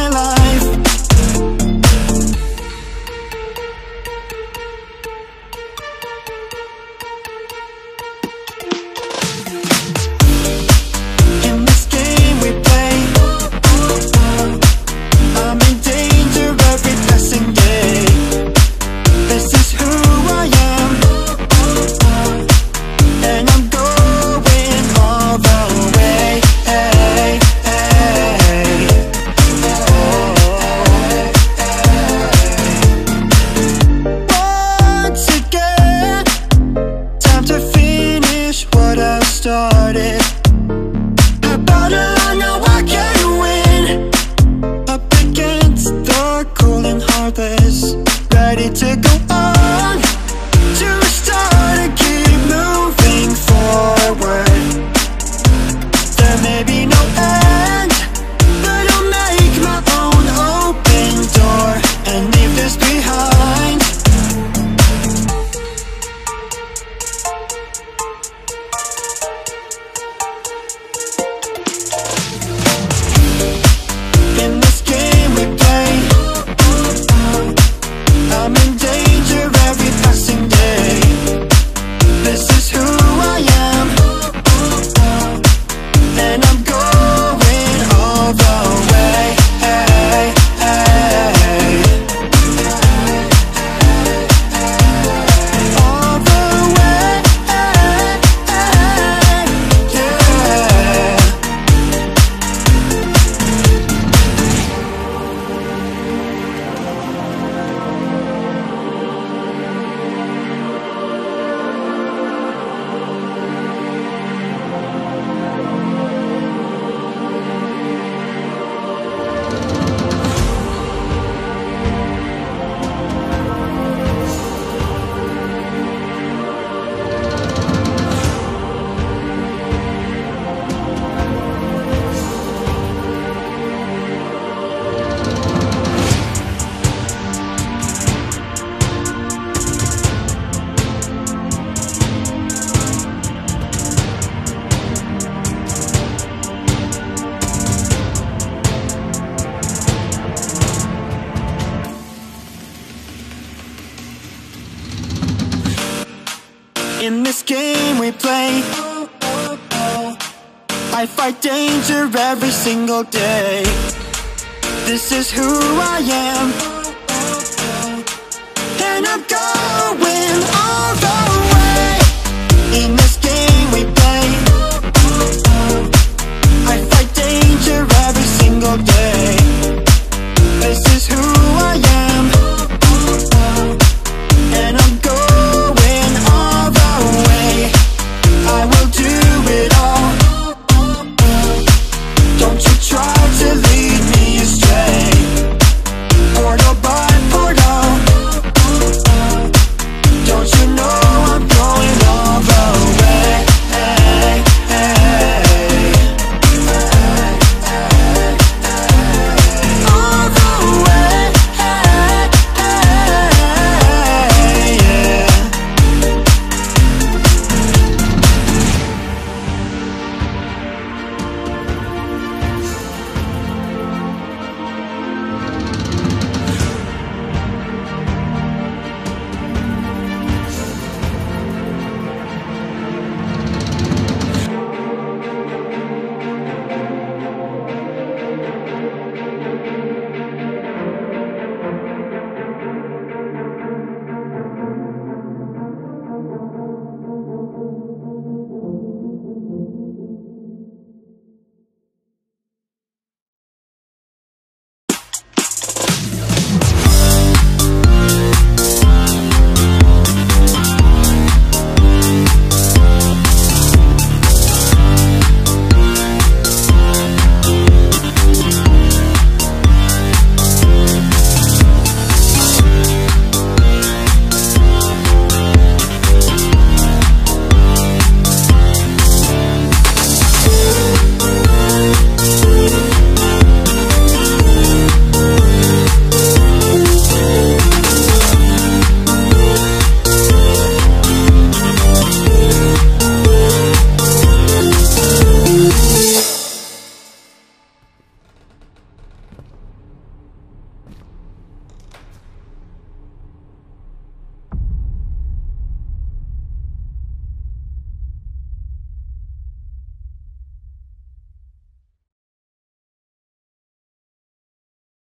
my life. purpose Ready to go. game we play. I fight danger every single day. This is who I am. And I'm gone